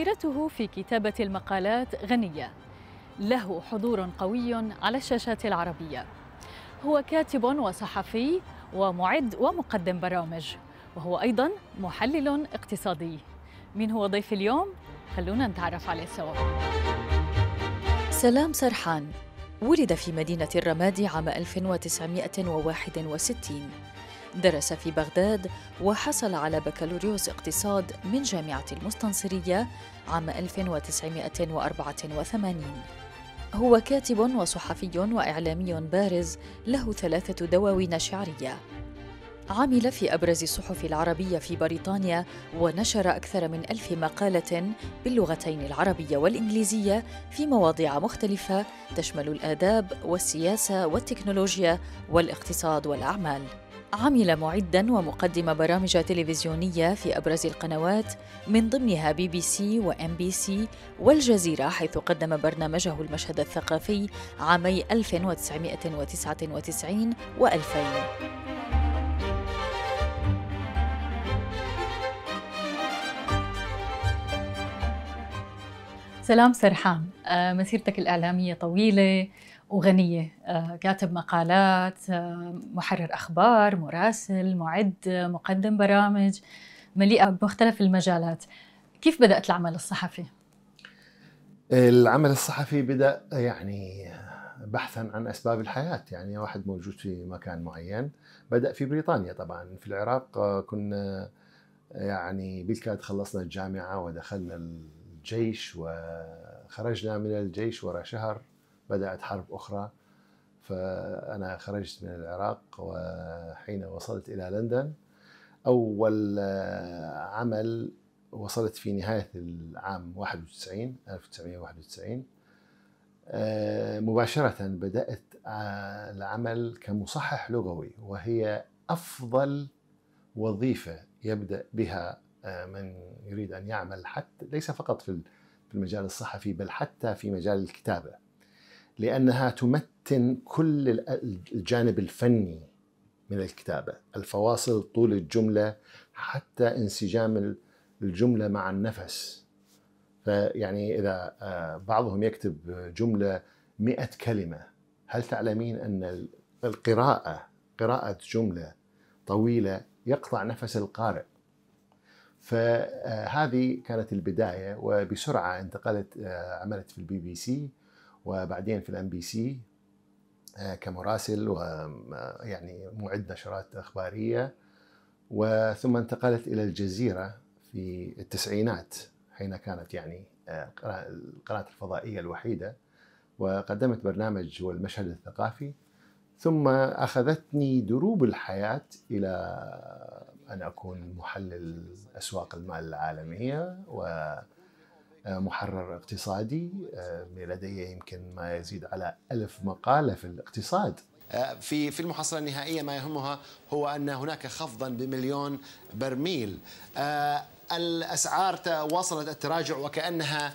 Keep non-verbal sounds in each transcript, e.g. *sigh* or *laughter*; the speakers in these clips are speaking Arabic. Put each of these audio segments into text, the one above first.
مسيرته في كتابة المقالات غنية. له حضور قوي على الشاشات العربية. هو كاتب وصحفي ومعد ومقدم برامج. وهو أيضا محلل اقتصادي. من هو ضيف اليوم؟ خلونا نتعرف عليه سوا. سلام سرحان. ولد في مدينة الرمادي عام 1961 درس في بغداد وحصل على بكالوريوس اقتصاد من جامعة المستنصرية عام 1984 هو كاتب وصحفي وإعلامي بارز له ثلاثة دواوين شعرية. عمل في أبرز الصحف العربية في بريطانيا ونشر أكثر من ألف مقالة باللغتين العربية والإنجليزية في مواضيع مختلفة تشمل الآداب والسياسة والتكنولوجيا والاقتصاد والأعمال. عمل معدا ومقدم برامج تلفزيونية في أبرز القنوات من ضمنها بي بي سي وإم بي سي والجزيرة حيث قدم برنامجه المشهد الثقافي عامي 1999 و2000 سلام سرحان. آه، مسيرتك الإعلامية طويلة. وغنية آه، كاتب مقالات آه، محرر أخبار مراسل معد مقدم برامج مليئة بمختلف المجالات. كيف بدأت العمل الصحفي؟ العمل الصحفي بدأ يعني بحثا عن أسباب الحياة. يعني واحد موجود في مكان معين بدأ في بريطانيا طبعا. في العراق كنا يعني بالكاد خلصنا الجامعة ودخلنا الجيش وخرجنا من الجيش ورا شهر. بدأت حرب أخرى. فأنا خرجت من العراق وحين وصلت إلى لندن. أول عمل وصلت في نهاية العام 91 1991 مباشرة بدأت العمل كمصحح لغوي وهي أفضل وظيفة يبدأ بها من يريد أن يعمل حتى ليس فقط في المجال الصحفي بل حتى في مجال الكتابة. لأنها تمتن كل الجانب الفني من الكتابة، الفواصل طول الجملة حتى انسجام الجملة مع النفس. فيعني إذا آه، بعضهم يكتب جملة مئة كلمة، هل تعلمين أن القراءة قراءة جملة طويلة يقطع نفس القارئ. فهذه كانت البداية وبسرعة انتقلت آه، عملت في البي بي سي وبعدين في الام بي سي كمراسل ويعني معد نشرات إخبارية. وثم انتقلت إلى الجزيرة في التسعينات حين كانت يعني آه، القناة الفضائية الوحيدة. وقدمت برنامج هو المشهد الثقافي. ثم أخذتني دروب الحياة إلى أن أكون محلل أسواق المال العالمية. و محرر اقتصادي. آه، لدي يمكن ما يزيد على ألف مقالة في الاقتصاد. آه، في في المحصلة النهائية ما يهمها هو أن هناك خفضا بمليون برميل. آه، الأسعار وصلت التراجع وكأنها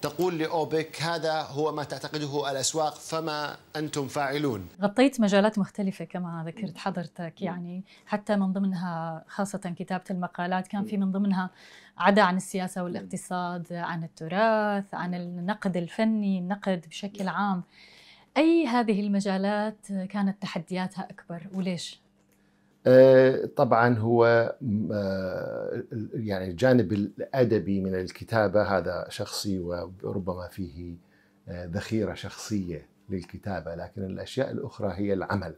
تقول لأوبك هذا هو ما تعتقده الأسواق فما أنتم فاعلون غطيت مجالات مختلفة كما ذكرت حضرتك يعني حتى من ضمنها خاصة كتابة المقالات كان في من ضمنها عدا عن السياسة والاقتصاد عن التراث عن النقد الفني النقد بشكل عام أي هذه المجالات كانت تحدياتها أكبر وليش؟ آه، طبعا هو آه، يعني الجانب الأدبي من الكتابة هذا شخصي وربما فيه آه، ذخيرة شخصية للكتابة لكن الأشياء الأخرى هي العمل.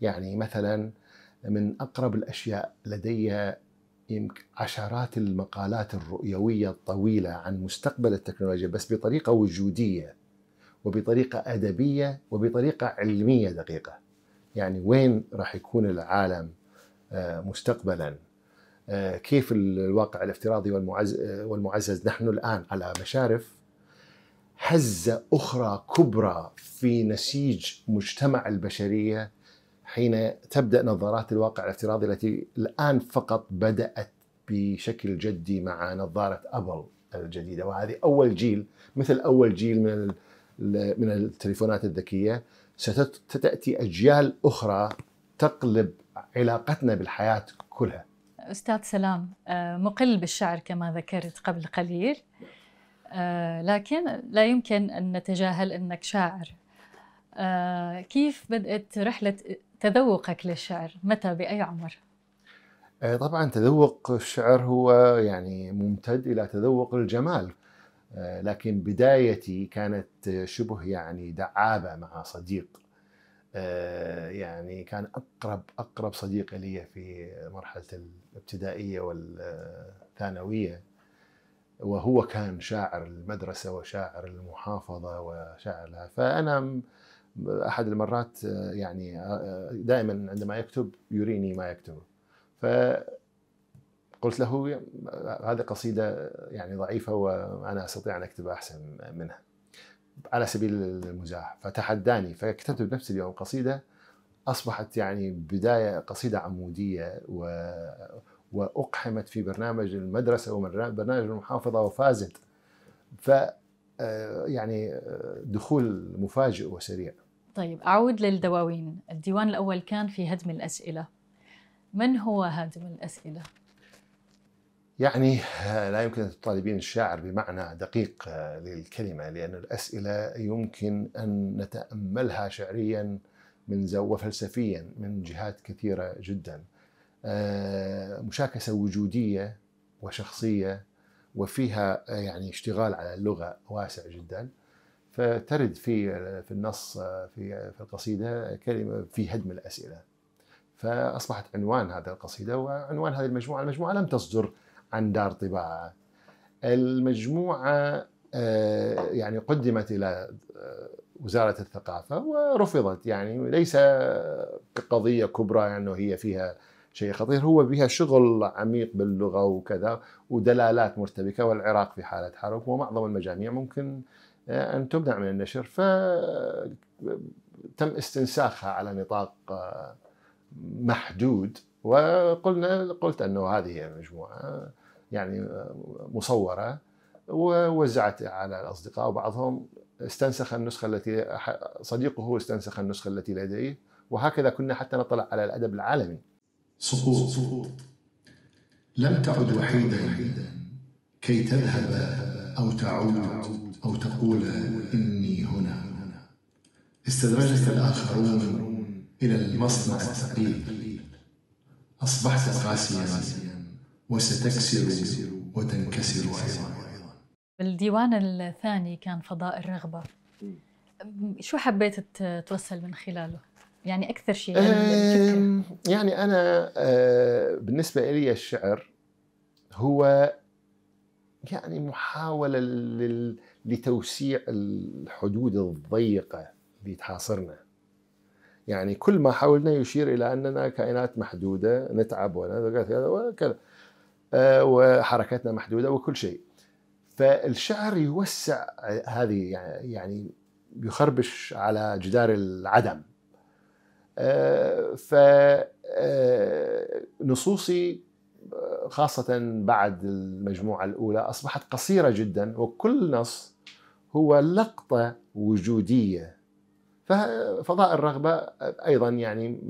يعني مثلا من أقرب الأشياء لدي عشرات المقالات الرؤيوية الطويلة عن مستقبل التكنولوجيا بس بطريقة وجودية وبطريقة أدبية وبطريقة علمية دقيقة. يعني وين راح يكون العالم آه، مستقبلا؟ آه، كيف الواقع الافتراضي آه، والمعزز؟ نحن الآن على مشارف هزه أخرى كبرى في نسيج مجتمع البشرية حين تبدأ نظارات الواقع الافتراضي التي الآن فقط بدأت بشكل جدي مع نظارة أبل الجديدة. وهذه أول جيل مثل أول جيل من من التليفونات الذكية. ستأتي أجيال أخرى تقلب علاقتنا بالحياة كلها. أستاذ سلام آه، مقل بالشعر كما ذكرت قبل قليل آه، لكن لا يمكن أن نتجاهل أنك شاعر. آه، كيف بدأت رحلة تذوقك للشعر؟ متى بأي عمر؟ طبعا تذوق الشعر هو يعني ممتد إلى تذوق الجمال لكن بدايتي كانت شبه يعني دعابة مع صديق. يعني كان أقرب أقرب صديق لي في مرحلة الابتدائية والثانوية وهو كان شاعر المدرسة وشاعر المحافظة وشاعر فأنا أحد المرات يعني دائما عندما يكتب يريني ما يكتبه. فقلت له هذه قصيدة يعني ضعيفة وأنا أستطيع أن أكتب أحسن منها. على سبيل المزاح فتحداني فكتبت بنفس اليوم قصيدة أصبحت يعني بداية قصيدة عمودية و وأقحمت في برنامج المدرسة وبرنامج المحافظة وفازت. ف آه، يعني آه، دخول مفاجئ وسريع. طيب أعود للدواوين. الديوان الأول كان في هدم الأسئلة. من هو هادم الأسئلة؟ يعني آه، لا يمكن تطالبين الشاعر بمعنى دقيق للكلمة لأن الأسئلة يمكن أن نتأملها شعريا من زو وفلسفيا من جهات كثيرة جدا. آه، مشاكسة وجودية وشخصية وفيها آه، يعني اشتغال على اللغة واسع جدا. فترد في في النص آه، في في القصيدة كلمة في هدم الأسئلة. فأصبحت عنوان هذه القصيدة وعنوان هذه المجموعة، المجموعة لم تصدر عن دار طباعة. المجموعة يعني قدمت إلى وزارة الثقافة ورفضت. يعني ليس كقضيه كبرى انه يعني هي فيها شيء خطير. هو بها شغل عميق باللغة وكذا ودلالات مرتبكة والعراق في حالة حرب ومعظم المجاميع ممكن آه، أن تمنع من النشر. فتم استنساخها على نطاق آه، محدود. وقلنا قلت أنه هذه مجموعة يعني آه، مصورة ووزعت على الأصدقاء وبعضهم استنسخ النسخة التي صديقه استنسخ النسخة التي لديه وهكذا كنا حتى نطلع على الأدب العالمي. سقوط. لم تعد وحيدا كي تذهب أو تعود أو تقول إني هنا. استدرجك الآخرون إلى المصنع الثقيل. أصبحت قاسيا. وستكسر وتنكسر أيضا. الديوان الثاني كان فضاء الرغبة. شو حبيت توصل من خلاله؟ يعني أكثر شيء يعني, يعني أنا آه، بالنسبة لي الشعر هو يعني محاولة لتوسيع الحدود الضيقة اللي تحاصرنا. يعني كل ما حاولنا يشير إلى أننا كائنات محدودة نتعب وكذا آه، وحركتنا محدودة وكل شيء. فالشعر يوسع هذه يعني يخربش على جدار العدم. فنصوصي آه، خاصة بعد المجموعة الأولى أصبحت قصيرة جدا وكل نص هو لقطة وجودية. ففضاء الرغبة أيضا يعني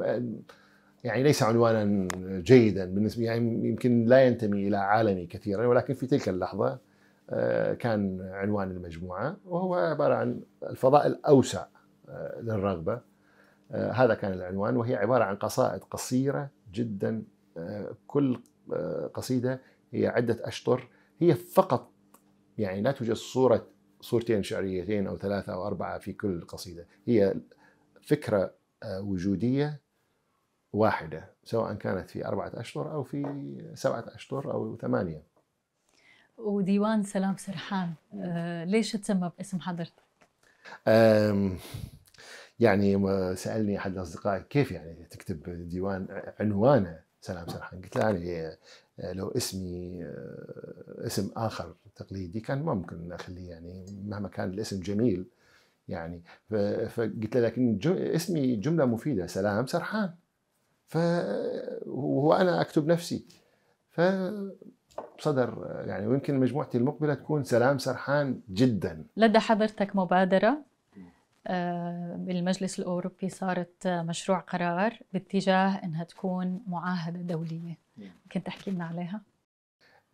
يعني ليس عنوانا جيدا بالنسبة يعني يمكن لا ينتمي إلى عالمي كثيرا ولكن في تلك اللحظة آه، كان عنوان المجموعة وهو عبارة عن الفضاء الأوسع آه، للرغبة. آه، هذا كان العنوان وهي عبارة عن قصائد قصيرة جدا كل قصيدة هي عدة أشطر. هي فقط يعني لا توجد صورة صورتين شعريتين أو ثلاثة أو أربعة في كل قصيدة. هي فكرة وجودية واحدة سواء كانت في أربعة أشطر أو في سبعة أشطر أو ثمانية. وديوان سلام سرحان ليش تسمى باسم حضرتك؟ يعني سألني أحد الأصدقاء كيف يعني تكتب ديوان عنوانه سلام سرحان؟ قلت له يعني لو اسمي آه، اسم آخر تقليدي كان ممكن أخليه يعني مهما كان الاسم جميل يعني. فقلت له لكن اسمي جملة مفيدة سلام سرحان. ف وهو أنا أكتب نفسي. ف صدر يعني ويمكن مجموعتي المقبلة تكون سلام سرحان جدا. لدى حضرتك مبادرة؟ آه، بالمجلس الأوروبي صارت مشروع قرار باتجاه أنها تكون معاهدة دولية. ممكن تحكي لنا عليها؟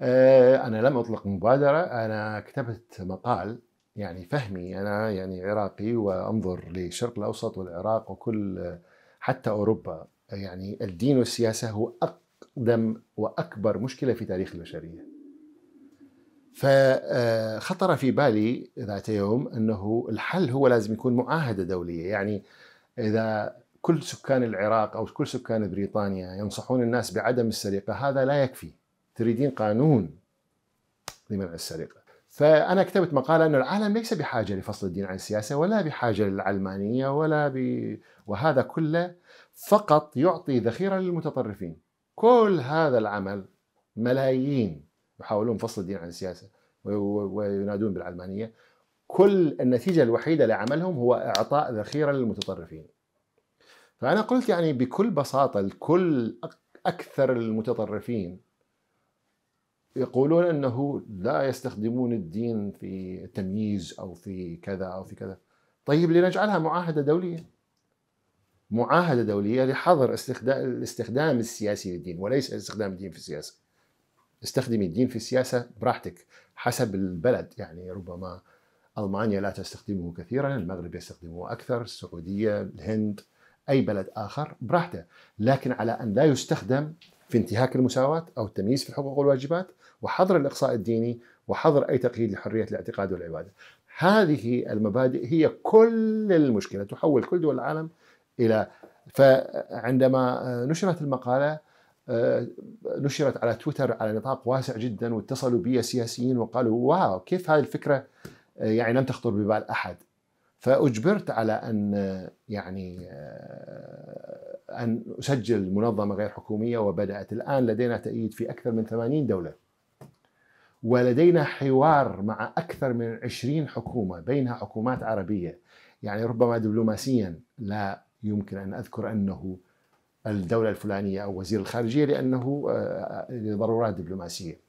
آه، أنا لم أطلق مبادرة أنا كتبت مقال يعني فهمي أنا يعني عراقي وأنظر للشرق الأوسط والعراق وكل حتى أوروبا. يعني الدين والسياسة هو أقدم وأكبر مشكلة في تاريخ البشرية. فخطر في بالي ذات يوم أنه الحل هو لازم يكون معاهدة دولية. يعني إذا كل سكان العراق أو كل سكان بريطانيا ينصحون الناس بعدم السرقة هذا لا يكفي. تريدين قانون لمنع السرقة. فأنا كتبت مقالة أن العالم ليس بحاجة لفصل الدين عن السياسة ولا بحاجة للعلمانية ولا ب... وهذا كله فقط يعطي ذخيرة للمتطرفين. كل هذا العمل ملايين يحاولون فصل الدين عن السياسة وينادون بالعلمانية. كل النتيجة الوحيدة لعملهم هو إعطاء ذخيرة للمتطرفين. فأنا قلت يعني بكل بساطة الكل أكثر المتطرفين يقولون أنه لا يستخدمون الدين في تمييز أو في كذا أو في كذا. طيب لنجعلها معاهدة دولية. معاهدة دولية لحظر استخدام الاستخدام السياسي للدين وليس استخدام الدين في السياسة. استخدمي الدين في السياسة براحتك حسب البلد. يعني ربما ألمانيا لا تستخدمه كثيرا المغرب يستخدمه أكثر السعودية الهند أي بلد آخر براحته. لكن على أن لا يستخدم في انتهاك المساواة أو التمييز في الحقوق والواجبات وحظر الإقصاء الديني وحظر أي تقييد لحرية الاعتقاد والعبادة. هذه المبادئ هي كل المشكلة تحول كل دول العالم إلى فعندما نشرت المقالة نشرت على تويتر على نطاق واسع جدا واتصلوا بي سياسيين وقالوا واو كيف هذه الفكرة؟ يعني لم تخطر ببال أحد. فأجبرت على أن يعني أن أسجل منظمة غير حكومية وبدأت الآن لدينا تأييد في أكثر من 80 دولة. ولدينا حوار مع أكثر من 20 حكومة بينها حكومات عربية. يعني ربما دبلوماسيا لا يمكن أن أذكر أنه الدولة الفلانية أو وزير الخارجية لأنه آه، لضرورات دبلوماسية.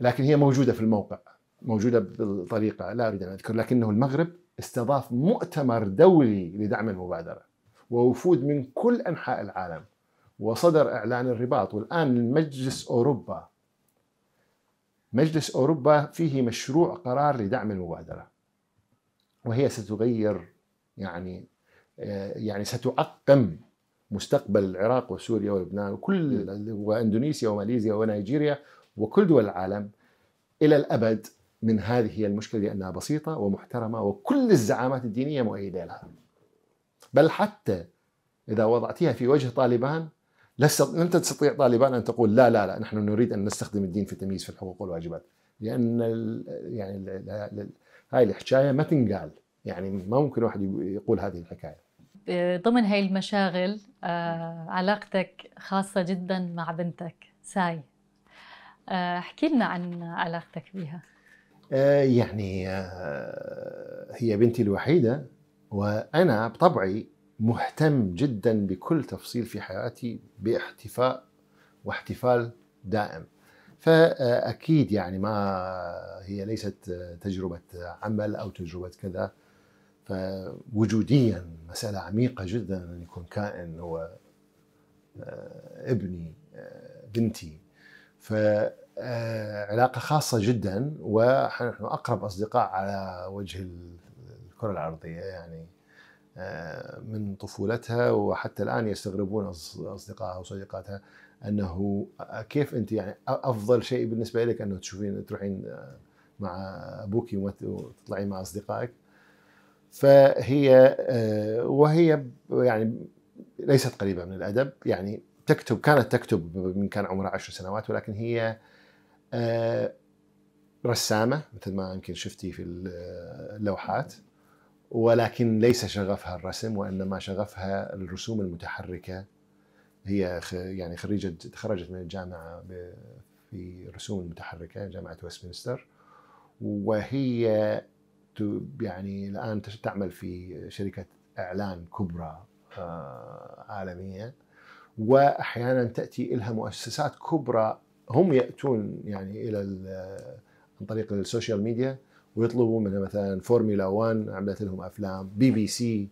لكن هي موجودة في الموقع موجودة بالطريقة لا أريد أن أذكر لكنه المغرب استضاف مؤتمر دولي لدعم المبادرة ووفود من كل أنحاء العالم وصدر إعلان الرباط. والآن مجلس أوروبا مجلس أوروبا فيه مشروع قرار لدعم المبادرة وهي ستغير يعني يعني ستعقم مستقبل العراق وسوريا ولبنان وكل واندونيسيا وماليزيا ونيجيريا وكل دول العالم إلى الأبد من هذه المشكلة لأنها بسيطة ومحترمة وكل الزعامات الدينية مؤيدة لها. بل حتى إذا وضعتها في وجه طالبان لن تستطيع طالبان أن تقول لا لا لا نحن نريد أن نستخدم الدين في التمييز في الحقوق والواجبات. لأن يعني هاي الحكاية ما تنقال. يعني ما ممكن واحد يقول هذه الحكاية. ضمن هاي المشاغل آه، علاقتك خاصة جدا مع بنتك ساي. آه، احكي لنا عن علاقتك بها آه، يعني هي بنتي الوحيدة وأنا بطبعي مهتم جدا بكل تفصيل في حياتي باحتفاء واحتفال دائم. فأكيد يعني ما هي ليست تجربة عمل أو تجربة كذا فوجوديا مسألة عميقة جدا أن يكون كائن هو آه، ابني آه، بنتي. فعلاقة خاصة جدا ونحن أقرب أصدقاء على وجه الكرة الأرضية يعني آه، من طفولتها وحتى الآن يستغربون أصدقائها وصديقاتها أنه كيف أنت يعني أفضل شيء بالنسبة لك أنه تشوفين تروحين آه، مع أبوك وتطلعين مع أصدقائك؟ فهي آه، وهي يعني ليست قريبة من الأدب. يعني تكتب كانت تكتب من كان عمرها عشر سنوات ولكن هي رسامة مثل ما يمكن شفتي في اللوحات. ولكن ليس شغفها الرسم وإنما شغفها الرسوم المتحركة. هي يعني خريجة تخرجت من الجامعة في الرسوم المتحركة جامعة ويستمنستر. وهي يعني الآن تعمل في شركة إعلان كبرى آه، عالمية واحيانا تأتي لها مؤسسات كبرى هم يأتون يعني إلى عن طريق ال social media ويطلبوا منها مثلا فورمولا 1 عملت لهم أفلام بي بي سي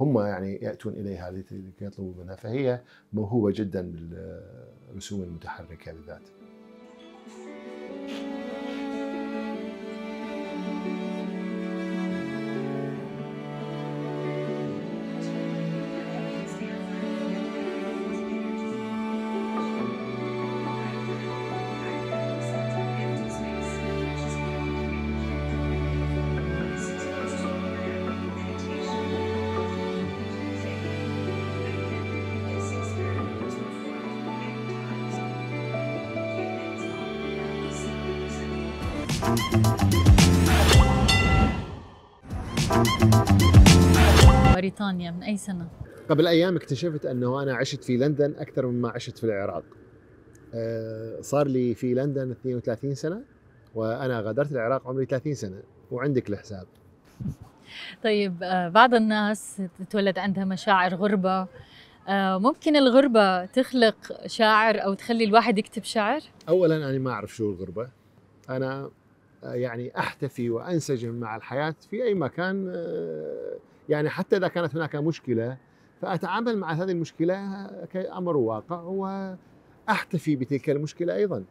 هم يعني يأتون إليها لكي يطلبوا منها فهي موهوبة جدا بالرسوم المتحركة بالذات. بريطانيا من أي سنة؟ قبل أيام اكتشفت أنه أنا عشت في لندن أكثر مما عشت في العراق. آه، صار لي في لندن 32 سنة وأنا غادرت العراق عمري 30 سنة وعندك الحساب. *laughs* طيب آه، بعض الناس تتولد عندها مشاعر غربة آه، ممكن الغربة تخلق شاعر أو تخلي الواحد يكتب شعر؟ اولا أنا ما أعرف شو الغربة. أنا آه، يعني أحتفي وأنسجم مع الحياة في أي مكان آه، يعني حتى إذا كانت هناك مشكلة فأتعامل مع هذه المشكلة كأمر واقع وأحتفي بتلك المشكلة أيضا.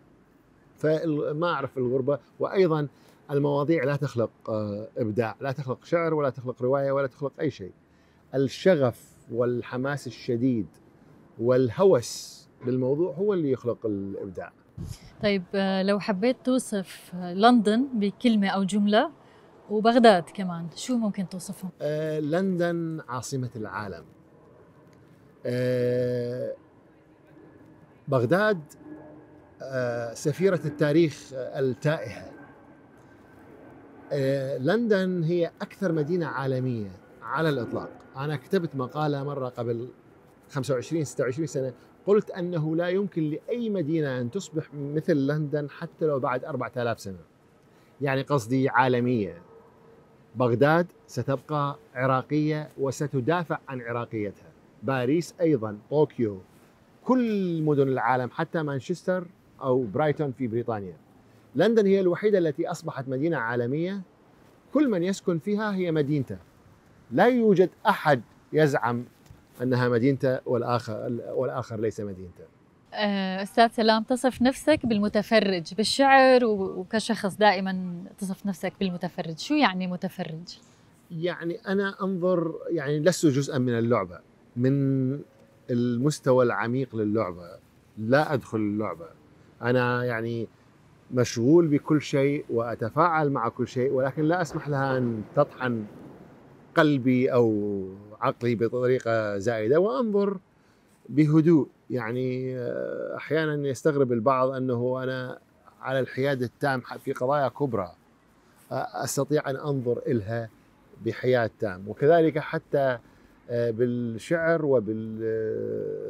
فما أعرف الغربة وأيضا المواضيع لا تخلق آه، إبداع، لا تخلق شعر ولا تخلق رواية ولا تخلق أي شيء. الشغف والحماس الشديد والهوس بالموضوع هو اللي يخلق الإبداع. طيب آه، لو حبيت توصف آه، لندن بكلمة أو جملة وبغداد كمان شو ممكن توصفهم؟ آه، لندن عاصمة العالم. آه، بغداد آه، سفيرة التاريخ التائهة. آه، لندن هي أكثر مدينة عالمية على الإطلاق. أنا كتبت مقالة مرة قبل 25 26 سنة. قلت أنه لا يمكن لأي مدينة أن تصبح مثل لندن حتى لو بعد 4000 سنة. يعني قصدي عالمية بغداد ستبقى عراقية وستدافع عن عراقيتها. باريس أيضا طوكيو كل مدن العالم حتى مانشستر أو برايتون في بريطانيا. لندن هي الوحيدة التي أصبحت مدينة عالمية. كل من يسكن فيها هي مدينته. لا يوجد أحد يزعم أنها مدينته والآخر, والآخر ليس مدينته آه، أستاذ سلام تصف نفسك بالمتفرج بالشعر وكشخص دائما تصف نفسك بالمتفرج. شو يعني متفرج؟ يعني أنا أنظر يعني لست جزءا من اللعبة من المستوى العميق للعبة. لا أدخل اللعبة. أنا يعني مشغول بكل شيء وأتفاعل مع كل شيء ولكن لا أسمح لها أن تطحن قلبي أو عقلي بطريقة زائده وأنظر بهدوء. يعني آه، أحيانا يستغرب البعض أنه أنا على الحياد التام في قضايا كبرى آه، أستطيع أن أنظر إلها بحياد تام. وكذلك حتى آه، بالشعر وبالادب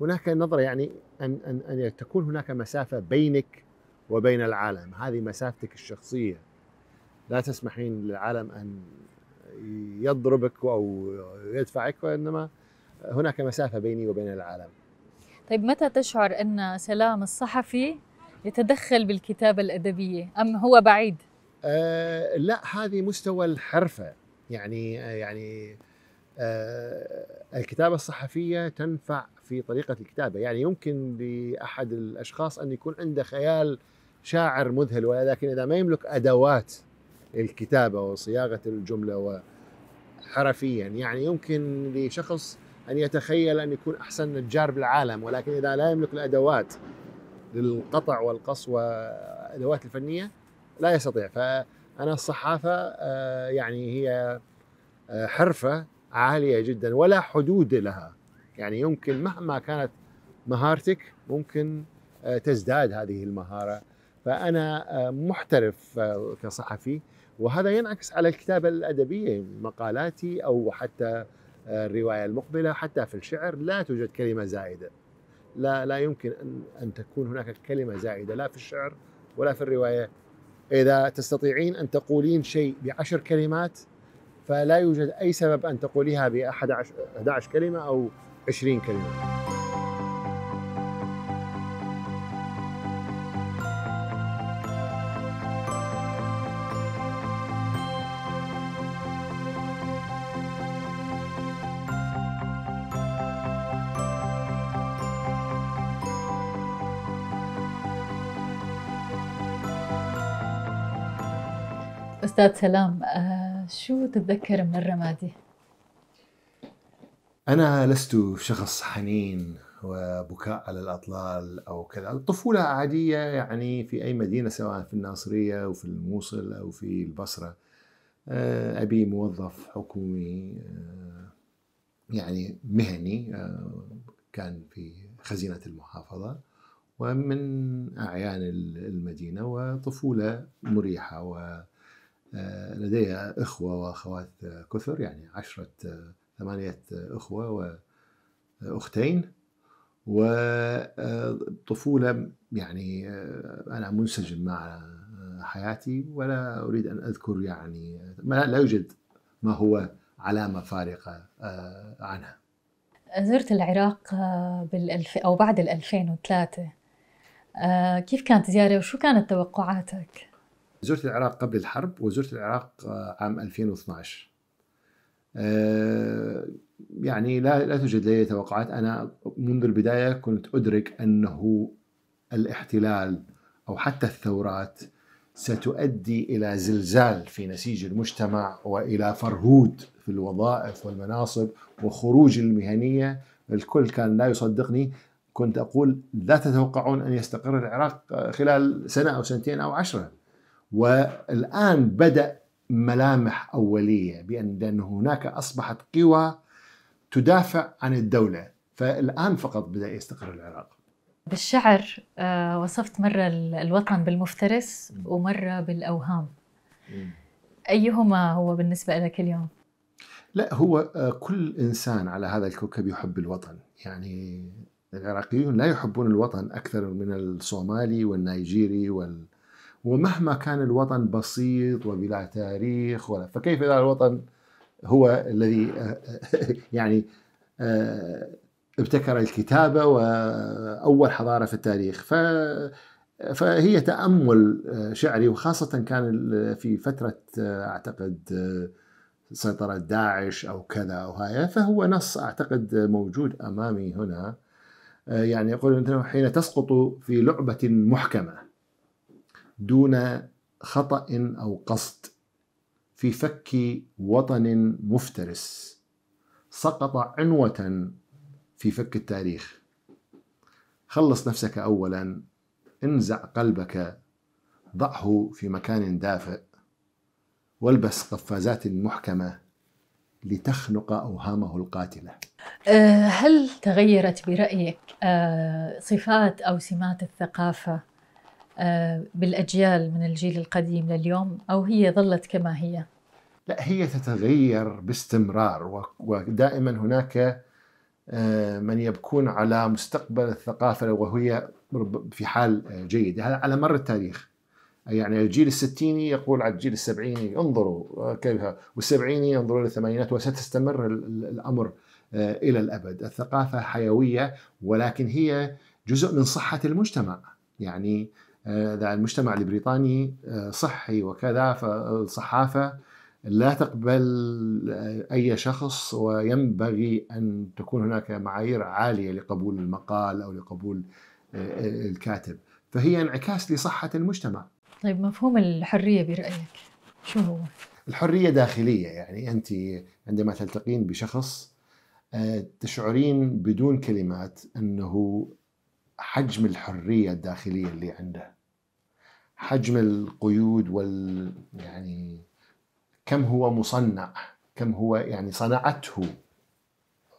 هناك نظرة يعني أن أن أن تكون هناك مسافة بينك وبين العالم. هذه مسافتك الشخصية. لا تسمحين للعالم أن يضربك أو يدفعك وإنما هناك مسافة بيني وبين العالم. طيب متى تشعر أن سلام الصحفي يتدخل بالكتابة الأدبية؟ أم هو بعيد؟ آه لا هذه مستوى الحرفة. يعني آه يعني آه الكتابة الصحفية تنفع في طريقة الكتابة. يعني يمكن لأحد الأشخاص أن يكون عنده خيال شاعر مذهل ولكن إذا ما يملك أدوات الكتابة وصياغة الجملة وحرفيا. يعني يمكن لشخص أن يتخيل أن يكون أحسن نجار بالعالم ولكن إذا لا يملك الأدوات للقطع والقص والأدوات الفنية لا يستطيع. فأنا الصحافة آه، يعني هي آه، حرفة عالية جدا ولا حدود لها. يعني يمكن مهما كانت مهارتك ممكن آه، تزداد هذه المهارة. فأنا آه، محترف كصحفي. وهذا ينعكس على الكتابة الأدبية مقالاتي أو حتى آه، الرواية المقبلة حتى في الشعر لا توجد كلمة زائدة. لا لا يمكن أن أن تكون هناك كلمة زائدة لا في الشعر ولا في الرواية. إذا تستطيعين أن تقولين شيء بعشر كلمات فلا يوجد أي سبب أن تقوليها ب 11 11 كلمة أو 20 كلمة. أستاذ سلام آه، شو تتذكر من الرمادي؟ أنا لست شخص حنين وبكاء على الأطلال أو كذا الطفولة عادية يعني في أي مدينة سواء في الناصرية أو في الموصل أو في البصرة آه، أبي موظف حكومي آه، يعني مهني كان في خزينة المحافظة ومن أعيان المدينة وطفولة مريحة ولدي إخوة وأخوات كثر يعني عشرة ثمانية أخوة وأختين. وطفولة يعني أنا منسجم مع حياتي ولا أريد أن أذكر يعني ما لا يوجد ما هو علامة فارقة عنها. زرت العراق بالألف أو بعد ال 2003 كيف كانت زيارة؟ وشو كانت توقعاتك؟ زرت العراق قبل الحرب وزرت العراق عام 2012 يعني لا لا توجد لدي توقعات. أنا منذ البداية كنت أدرك أنه الاحتلال أو حتى الثورات ستؤدي إلى زلزال في نسيج المجتمع وإلى فرهود في الوظائف والمناصب وخروج المهنية. الكل كان لا يصدقني. كنت أقول لا تتوقعون أن يستقر العراق خلال سنة أو سنتين أو عشرة. والآن بدأ ملامح أولية بأن لأن هناك أصبحت قوى تدافع عن الدولة فالآن فقط بدأ يستقر العراق. بالشعر آه، وصفت مرة الوطن بالمفترس ومرة بالأوهام. أيهما هو بالنسبة لك اليوم؟ لا هو آه، كل إنسان على هذا الكوكب يحب الوطن. يعني العراقيون لا يحبون الوطن أكثر من الصومالي والنيجيري وال... ومهما كان الوطن بسيط وبلا تاريخ ولا فكيف إذا الوطن هو الذي *laughs* يعني آه، ابتكر الكتابة وأول حضارة في التاريخ. ف فهي تأمل آه، شعري وخاصة كان في فترة آه، أعتقد سيطرة داعش أو كذا أو هاي فهو نص أعتقد موجود أمامي هنا. يعني يقول حين تسقط في لعبة محكمة. دون خطأ أو قصد في فك وطن مفترس. سقط عنوة في فك التاريخ. خلص نفسك أولا. انزع قلبك. ضعه في مكان دافئ. والبس قفازات محكمة لتخنق أوهامه القاتلة. أه، هل تغيرت برأيك أه، صفات أو سمات الثقافة آه، بالأجيال من الجيل القديم لليوم أو هي ظلت كما هي؟ لا هي تتغير باستمرار ودائما هناك آه، من يبكون على مستقبل الثقافة وهي في حال جيد هذا على مر التاريخ. يعني الجيل الستيني يقول على الجيل السبعيني انظروا كيف والسبعيني ينظروا للثمانينات وستستمر الأمر آه، إلى الأبد. الثقافة حيوية ولكن هي جزء من صحة المجتمع. يعني المجتمع البريطاني آه، صحي وكذا فالصحافة لا تقبل آه، أي شخص وينبغي أن تكون هناك معايير عالية لقبول المقال أو لقبول آه، الكاتب فهي انعكاس لصحة المجتمع طيب مفهوم الحرية برأيك شو هو؟ الحرية داخلية يعني أنت عندما تلتقين بشخص تشعرين بدون كلمات أنه حجم الحرية الداخلية اللي عنده. حجم القيود وال يعني كم هو مصنع كم هو يعني صنعته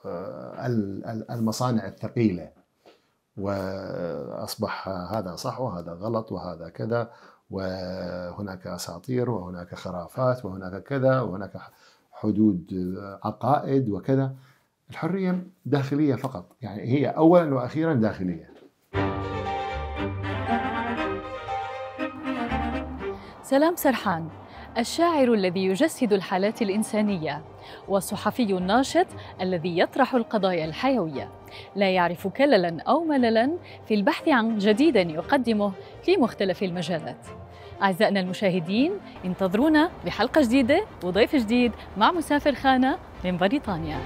آه، المصانع الثقيلة. وأصبح هذا صح وهذا غلط وهذا كذا وهناك أساطير وهناك خرافات وهناك كذا وهناك حدود عقائد وكذا. الحرية داخلية فقط يعني هي أولا وأخيرا داخلية. سلام سرحان. الشاعر الذي يجسد الحالات الإنسانية والصحفي الناشط الذي يطرح القضايا الحيوية. لا يعرف كللا أو مللا في البحث عن جديد يقدمه في مختلف المجالات. أعزائنا المشاهدين انتظرونا بحلقة جديدة وضيف جديد مع مسافر خانة من بريطانيا.